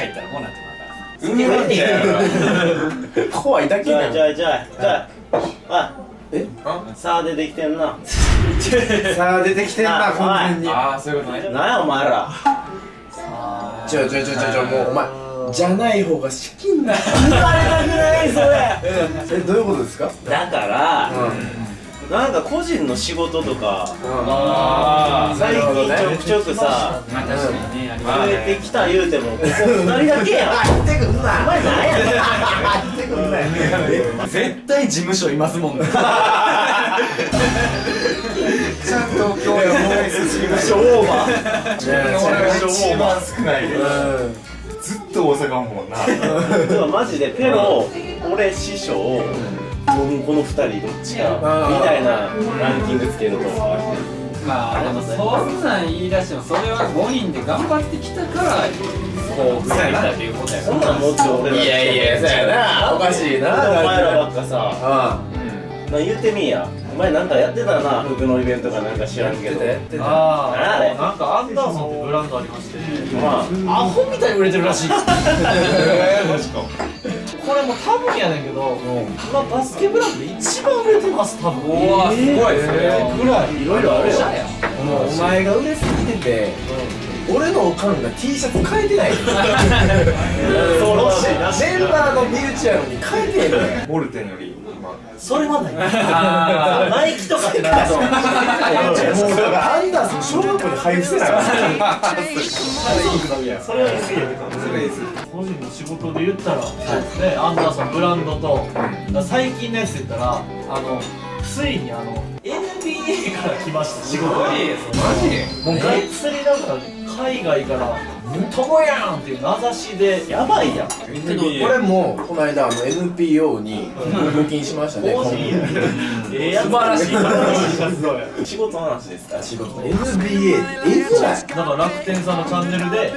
入ったらこうなってま海入っちゃうよ怖いだけじゃあじゃあじゃあじゃあえあさあ出てきてんなさあ出てきてんな完全にああそういうことねなんやお前ら。ちょちょちょちょちょもうお前じゃない方が資金だ言われたくないそれえどういうことですかだから。うなんか個人の仕事とかあ最近ちょくちょくさすまあ確かにねありまあ増えてきた言うてもここ2人だけやん。入ってくんな。お前なんやねん。入ってくんなよ。絶対事務所いますもんね。ちゃんと共演事務所オーバーじゃあ俺が一番少ないでうん。ずっと大阪もんな。でもマジでペロ俺師匠僕この2人どっちかみたいなランキングつけるとまあでもそんなん言い出してもそれは5人で頑張ってきたからこう増えたっていうことやそんなんもっと俺らいやいやそうやな。おかしいなお前らばっかさ。あな言ってみいや。お前なんかやってたな服のイベントかなんか知らんけど。ああ。れあなんかアンダーソンってブランドありまして。まあ。アホみたいに売れてるらしい。えーマジか。これもう多分やねんけど今バスケブランドで一番売れてます多分。おわすごいそれはぐらい。いろいろあるよ。もうお前が売れすぎてて俺のおかんが T シャツ変えてない。そうらしいな。メンバーの身内やのに変えてへんのよ。ボルテンより。今それまだあナイキとかってなると。もうアンダーソン小学校に配布せなあかんそれは言い過ぎやけどそれいいっす個人の仕事で言ったら、ねアンダーソンブランドと、最近のやつで言ったらあのついにあの NBA から来ました。仕事にマジ？でもうがっつりなんか海外から「ともやん!」っていう名指しでやばいやん。けど俺もこの間あの NPO に募金しましたね。ええやつ素晴らしい。仕事の話ですか？仕事 NBA ってえぐないだから楽天さんのチャンネルで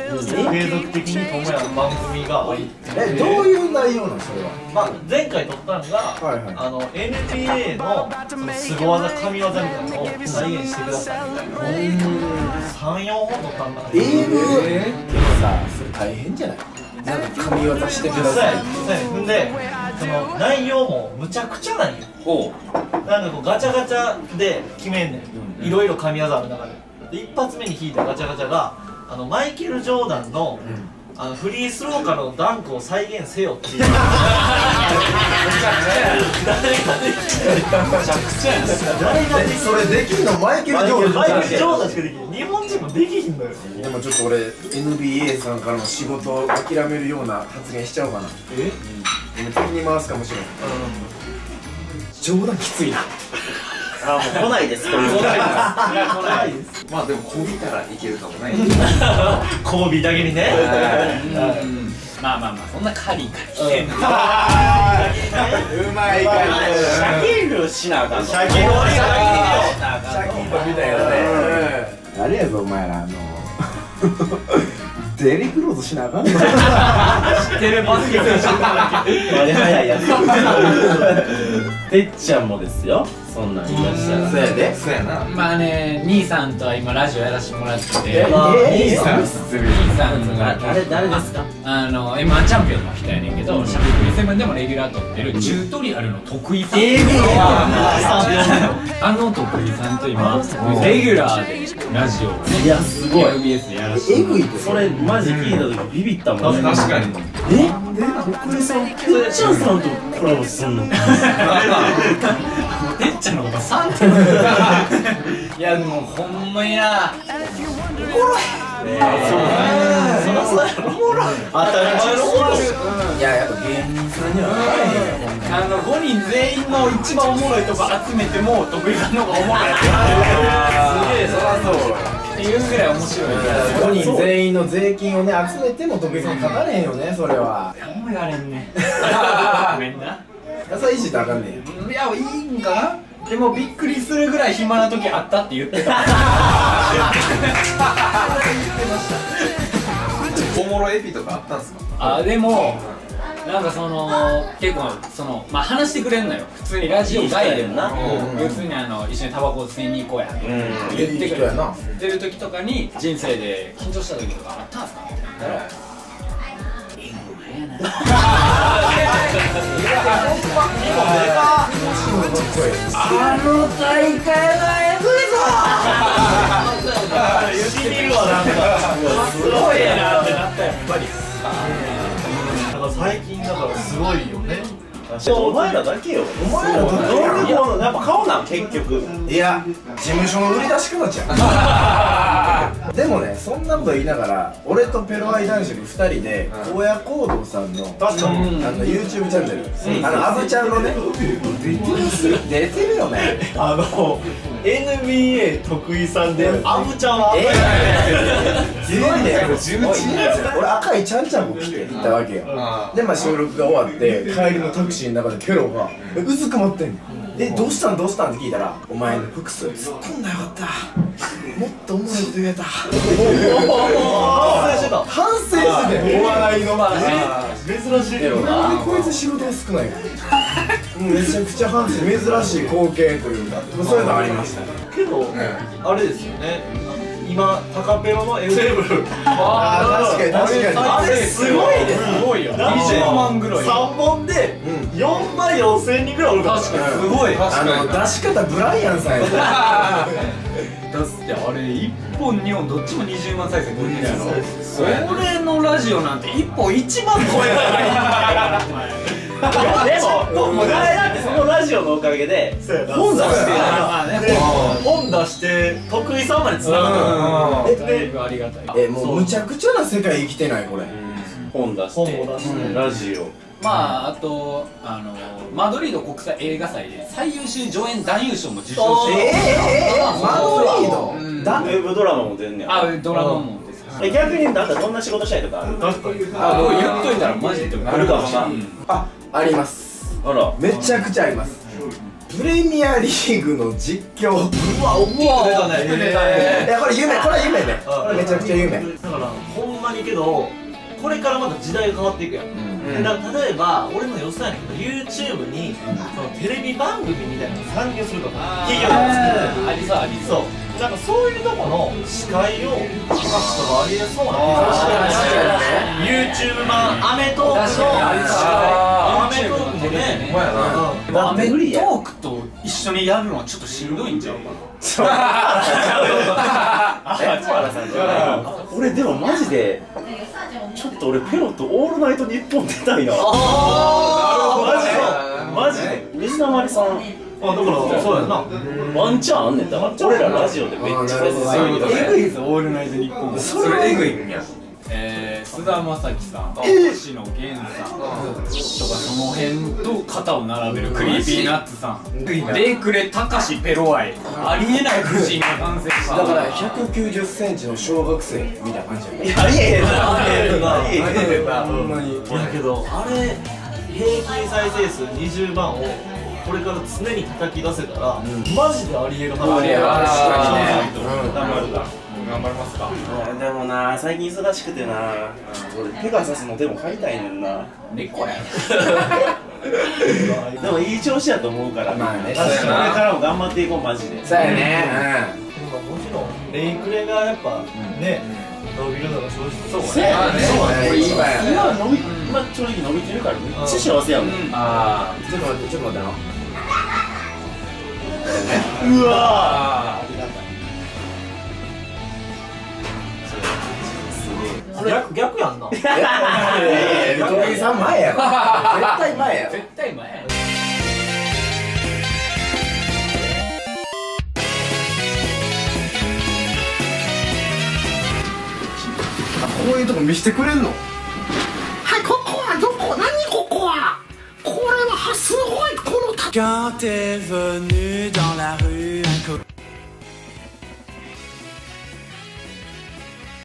継続的にともやんの番組が入ってえどういう内容なのそれは？まあ、前回撮ったのが、はいはい。あの NBA のその凄技神業みたいなのを再現してくださいみたいな。34本撮ったんだえぐけどさそれ大変じゃない？なんか神業してくださいそうでその内容もむちゃくちゃなんよ。ほなんかこうガチャガチャで決めんねん。いろいろ神業ある中で。で一発目に引いたガチャガチャがあのマイケル・ジョーダンの,、あのフリースローからのダンクを再現せよっていう。誰ができそれできんの？マイケル・ジョーマイケル・ダンジョーダンしかできない日本人もできひんのよ。でもちょっと俺 NBA さんからの仕事を諦めるような発言しちゃおうかな。え？でも敵に回すかもしれな。い冗談きついな。あもう来ないです。こういうのいや来ないです。まあでもこびたらいけるかもね。コービーだけにねううんまあまあまあそんなカリカリして。ん。のうまい感シャキールしなあかんの。シャキールシャキッとみたいなねあれやぞお前ら。あのデリクローズしなあかんの。テレバスケ選手だけ。あれ早いや。つてっちゃんもですよそんなん言いましたら。そうやで。そうやな。まあね兄さんとは今ラジオやらせてもらって。てえ？兄えさん兄さんが誰誰ですか？あの M−1 チャンピオンの人やねんけど、シャープセブンでもレギュラー取ってるチュートリアルの得意さん、えぐいあの得意さんと今レギュラーでラジオいやすごい。MBS でやらせて。えぐいってそれ。マジ聞いた時ビビったもんね。確かに。え？徳井さんてっちゃんさんとコラボすんのてっちゃんのことさんっていやでもほんまにな。そらそうやろ当たり前のこといややっぱ芸人さんには分からへんよあの5人全員の一番おもろいとこ集めても得意さんの方がおもろい。すげえそらそうっていうぐらい面白い5人全員の税金をね集めても徳井さん勝たれへんよねそれは。何もやれんね。ごめんな。それいじったらあかんねん。いやいいんかな？でもびっくりするぐらい暇な時あったって言ってた。おもろエピとかあったんすか？あでもなんかその結構そのまあ話してくれんのよ。普通にラジオ外でも。な。普通にあの一緒にタバコ吸いに行こうやってうん。言ってくれいい人やな。言ってる時とかに人生で緊張した時とかあったんすかって言ったらあの大会はエグいぞ。しみるわなんかすごいなってなったやっぱりお前らだけよ。お前らだけやっぱ顔なん結局。いや事務所の売り出し方じゃん でもねそんなこと言いながら俺とペロアイ男子に2人で荒野行動さんのあの YouTube チャンネル。あのアブちゃんのね。出てます出てるよね。あの NBA 得意さんでアブちゃんはえすごいね。俺赤いちゃんちゃんこ着て行ったわけよ。でまあ収録が終わって帰りのタクシーの中でケロがうずくまってんのえどうしたんどうしたんって聞いたらお前の服装突っ込んだよかった。もっとおもろいこと言えた反省してた反省してたお笑いの珍しいなんでこいつ仕事が少ないのめちゃくちゃ反省珍しい光景というかそういうのありましたねけどあれですよね今タカペロの FM あー確かに確かに。あれすごいね。すごいよ。だって20万ぐらい3本で4万4千人ぐらいおるから。確かにすごい。あの出し方ブライアンさんやった だってあれ1本2本どっちも20万再生超えてるやろ。俺のラジオなんて1本1万超えでもお前だってそのラジオのおかげで本出して本出して徳井さんまでつながっただいぶありがたい。えもうむちゃくちゃな世界生きてないこれ。本出して出して。ラジオ。まああとあのマドリード国際映画祭で最優秀助演男優賞も受賞してええええあマドリード？うん。だウェブドラマも出んねんあドラマもえ逆になんかどんな仕事したいとかある？あもう言っといたらマジであるかもな。ああります。あら。めちゃくちゃあります。プレミアリーグの実況。うわ大きく出たね。出たね。いやこれ夢これ夢ねこれめちゃくちゃ夢だからほんまにけどこれからまた時代が変わっていくやん、だから例えば俺の予算やけど YouTube にそのテレビ番組みたいなの参入するとか企業が作るありそうありそうなんかそういうとこの司会を明かすとかありえそうな気があして YouTube 版アメトークのアメトークでもアメトークと一緒にやるのはちょっとしんどいんちゃうか俺で。もマジで。ちょっと俺ペロとオールナイトニッポン出たいな。あマジで。マジで。水溜りさんあだからそうやんな。ワンチャンあんねんだ。から。俺らラジオでめっちゃ出てそういうことねえぐいぞオールナイトニッポン。それエグいんや。えー、菅田将暉さん星野源さんとかその辺と肩を並べるクリーピーナッツさん。レイクレタカシペロアイ。ありえない夫人が完成しただから190センチの小学生みたいな感じやね。ありえへんなありえへんなありえへんなほんまにいやけどあれ平均再生数20万をこれから常に叩き出せたら、マジでありえる話ありえる。確かにね。頑張るか頑張りますか。でもな最近忙しくてな。俺ペガサスのデモ買いたいねんな。猫や でもいい調子やと思うから。まあねこれからも頑張っていこうマジで。そうやね。まあもちろんレイクレがやっぱね、伸びるのが正直そうそうやね。そうやね。いいわやね。今伸び今正直伸びてるからめっちゃ幸せやもん。ああちょっと待ってちょっと待ってなうわ逆逆やんな。さん前やろ絶対前やろ絶対前やこういうとこ見せてくれんの Quand t'es venu dans la rue,